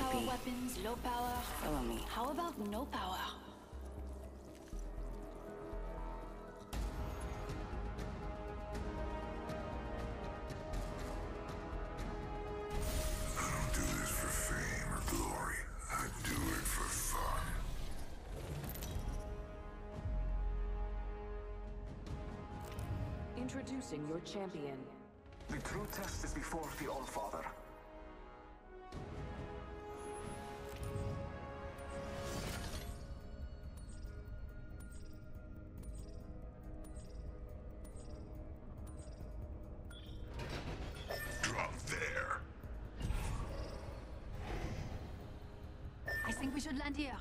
power be. weapons, low power. Follow me. How about no power? I don't do this for fame or glory. I do it for fun. Introducing your champion. The true test is before the Allfather. Think we should land here.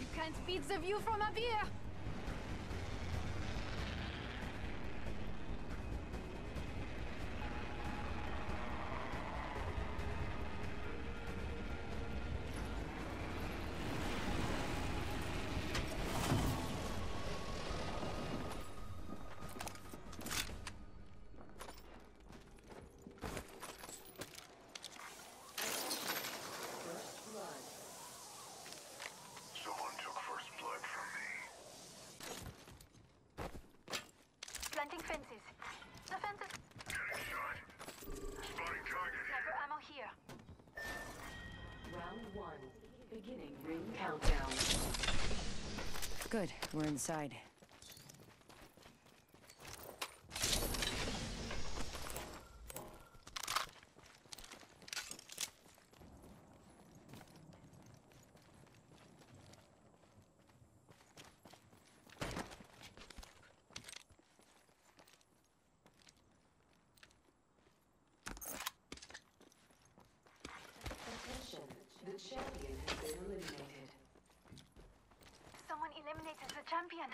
You can't beat the view from up here. Someone took first blood from me. Planting fences. The fences. Getting shot. Spotting target. Sniper ammo here. Round one. Beginning ring countdown. Good, we're inside. Attention. The champion Someone eliminated the champion.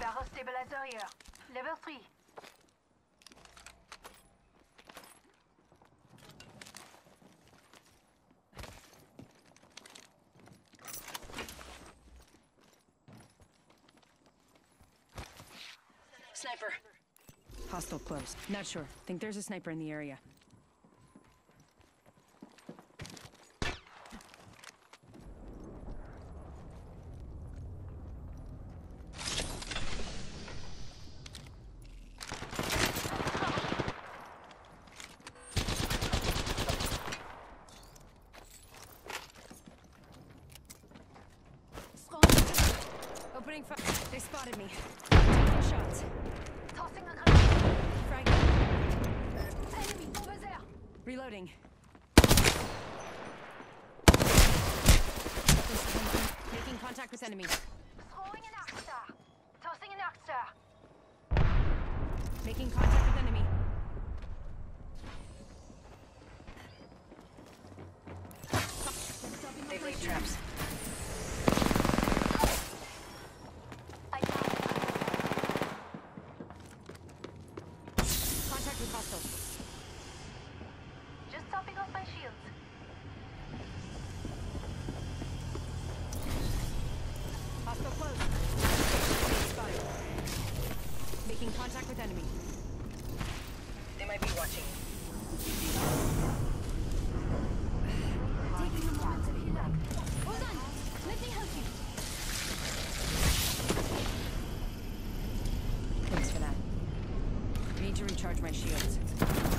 Barrel stabilizer here. Level 3. Sniper! Hostile close. Not sure. Think there's a sniper in the area. Opening fire. They spotted me. Taking shots. Tossing a grenade. Frag. Enemy over there. Reloading. Making contact with enemy. Throwing an arc. Tossing an arc. Making contact with enemy. They laid traps. I found Contact with hostile. Just topping off my shields. Hostile close. Spotted. Making contact with enemy. They might be watching. Taking a moment to heal up. Hold on. Let me help you. Thanks for that. Need to recharge my shields.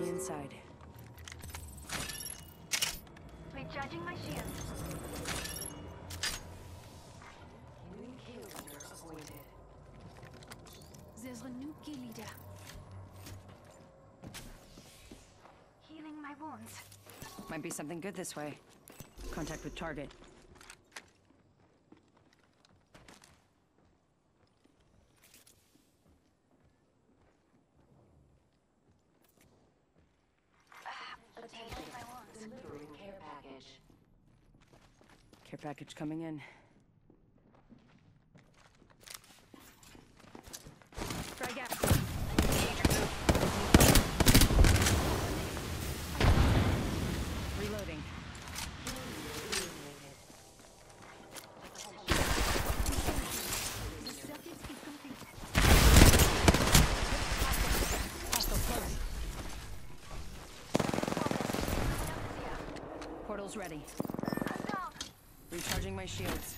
Already inside. Recharging my shields. New kill leader appointed. There's a new key leader. Healing my wounds. Might be something good this way. Contact with target. Care package coming in. Frag out. Reloading. Portal's ready. My shields.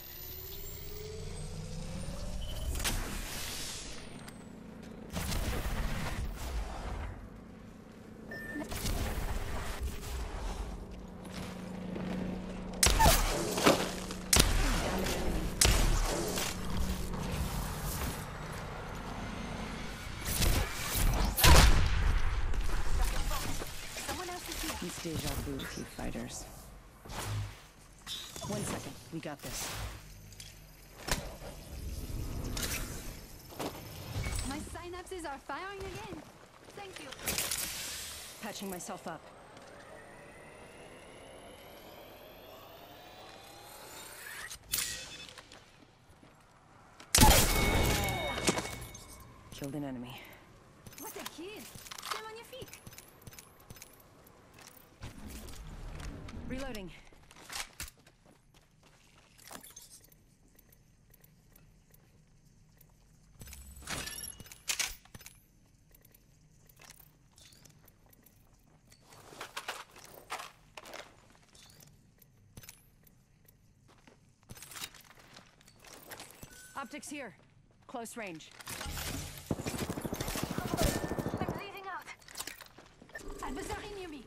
Deja vu fighters. One second. We got this. My synapses are firing again. Thank you. Patching myself up. Killed an enemy. What a kid. Stay on your feet. Reloading. Optics here. Close range. I'm bleeding out. Adversary near me.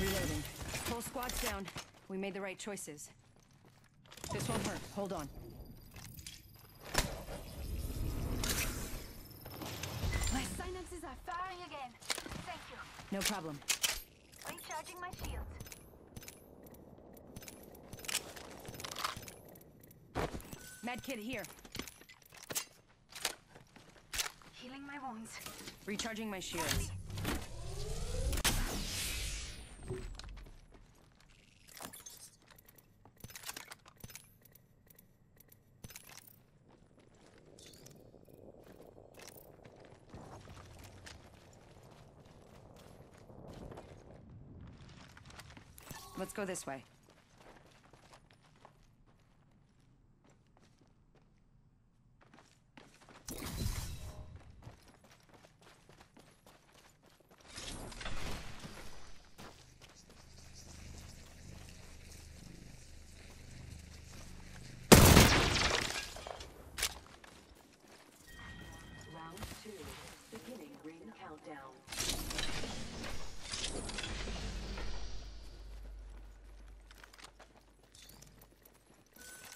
Reloading. Whole squad's down. We made the right choices. This won't hurt. Hold on. My synapses are firing again. Thank you. No problem. Recharging my shield. Med kit here. Healing my wounds. Recharging my shields. Let's go this way.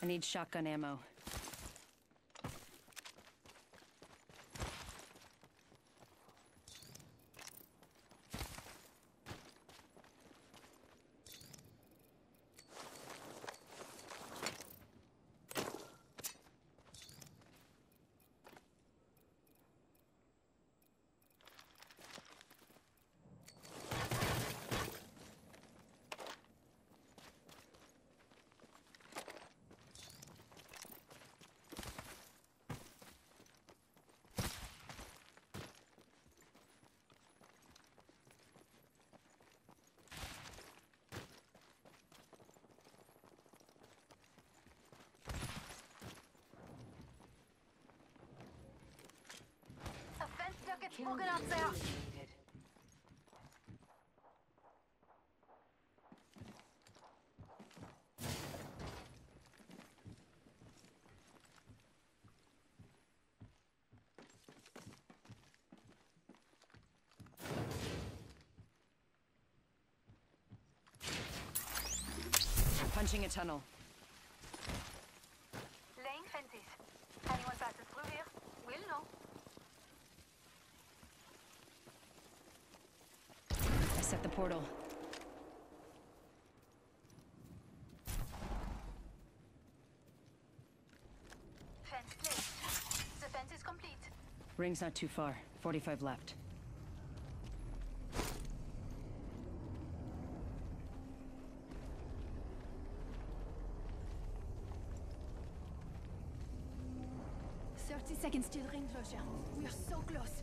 I need shotgun ammo. Fence circuit Kill spoken out there. Punching a tunnel. Laying fences. Anyone passes through here will know. Set the portal. Fence placed. The fence is complete. Ring's not too far. 45 left. seconds till ring closure. We are so close.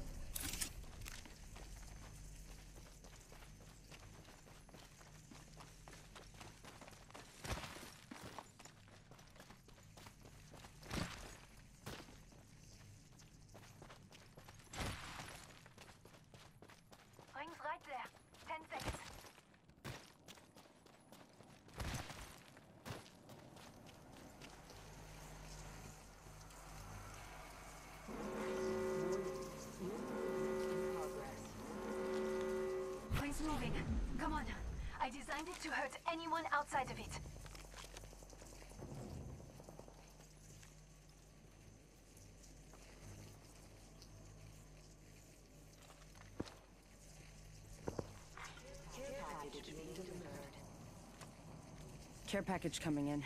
Ring's right there. Ten seconds. Ring's moving. Come on. I designed it to hurt anyone outside of it. Care package being delivered. Care package coming in.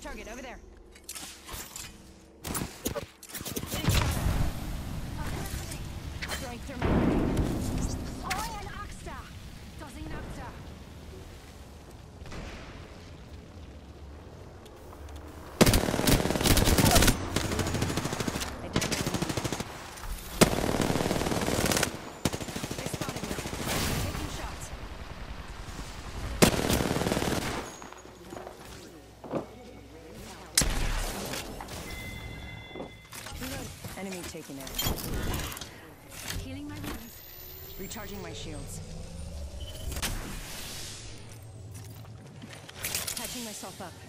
Target over there. Throwing thermal. Throwing an Arc Star! Tossing an Arc Star! I did my They spotted me. Taking shots. Reload. Taken out. Healing my wounds. Recharging my shields. Patching myself up.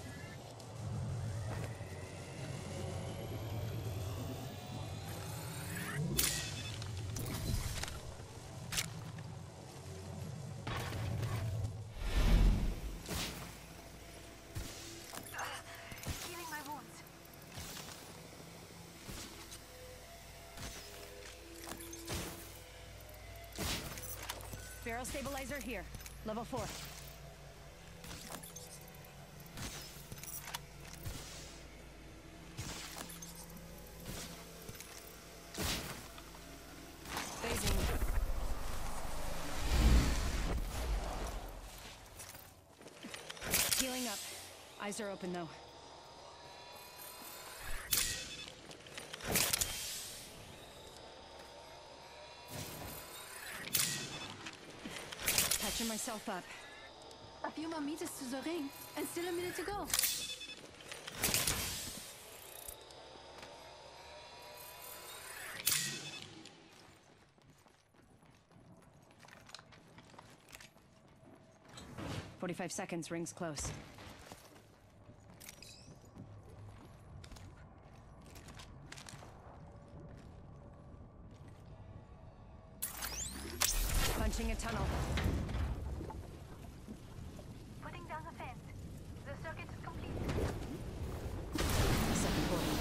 Barrel stabilizer here. Level four. Healing up. Eyes are open though. Patching myself up. A few more meters to the ring, and still a minute to go. Forty-five seconds. Rings close. Punching a tunnel. Putting down the fence. The circuit is complete. Second quarter.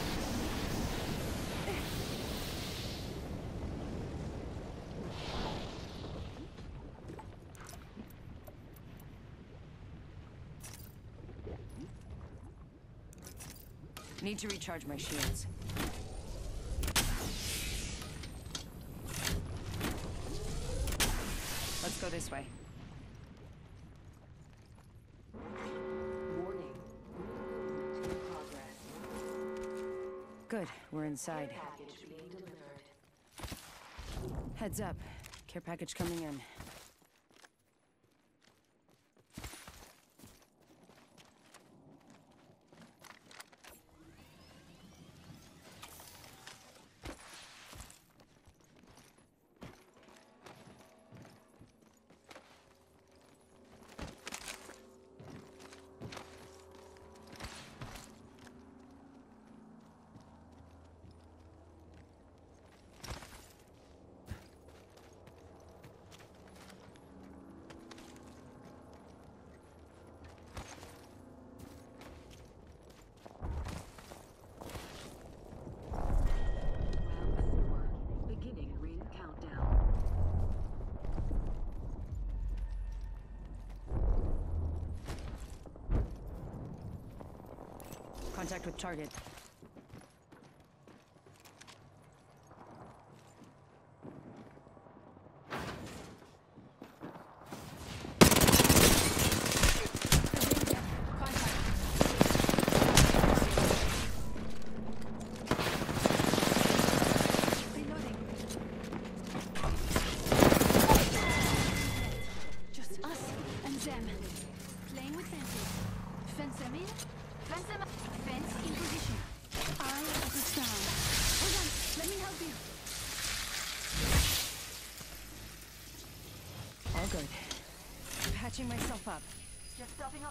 Need to recharge my shields. Let's go this way. Warning. Progress. Good, we're inside. Care package being delivered. Heads up. Care package coming in. Contact with target.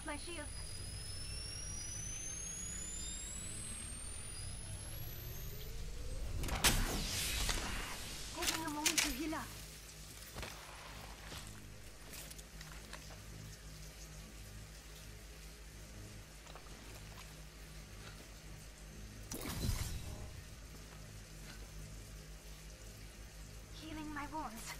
My shield. Taking a moment to heal up. Healing my wounds.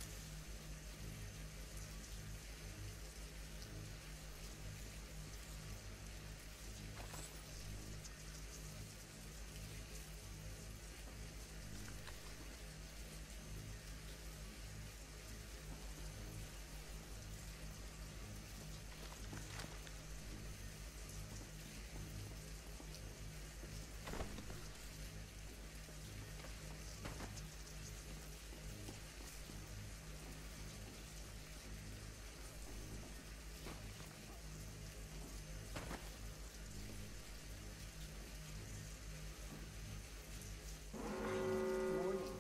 Warning.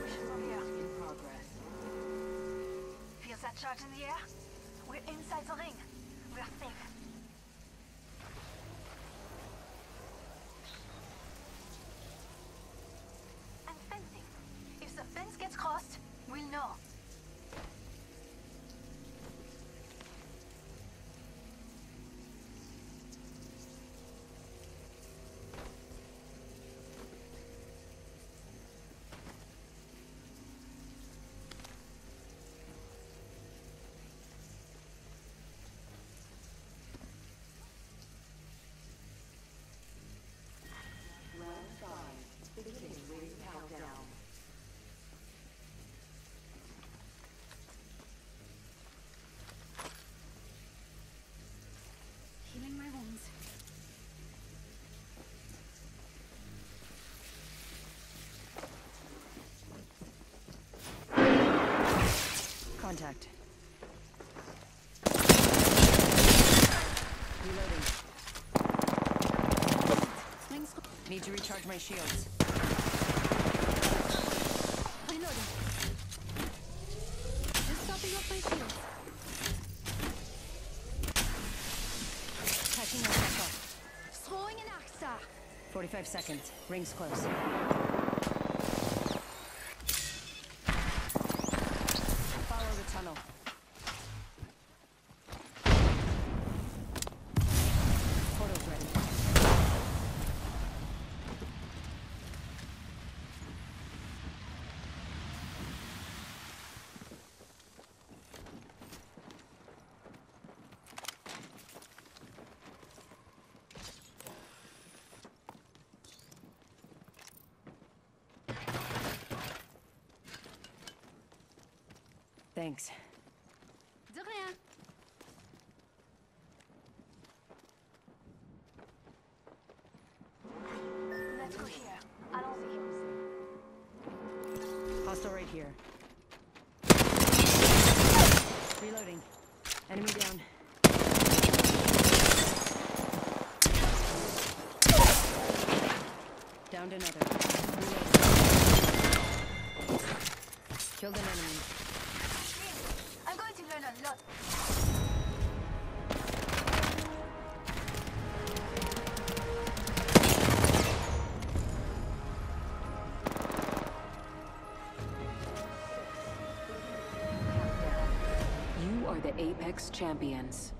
Mission Here. in progress. Feels that charge in the air? We're inside the ring. We're safe. And fencing. If the fence gets crossed, we'll know. Round five. Beginning ring countdown. Healing my wounds. Contact. Reloading. Rings Need to recharge my shields. reloading. Just topping off my shield. Patching myself Throwing an up. 45 seconds. Rings close. Follow the tunnel. Portal's ready. Thanks. De rien. Let's go here. Allons-y. Hostile right here. Reloading. Enemy down. Downed another. Reloading. Killed an enemy. Apex Champions.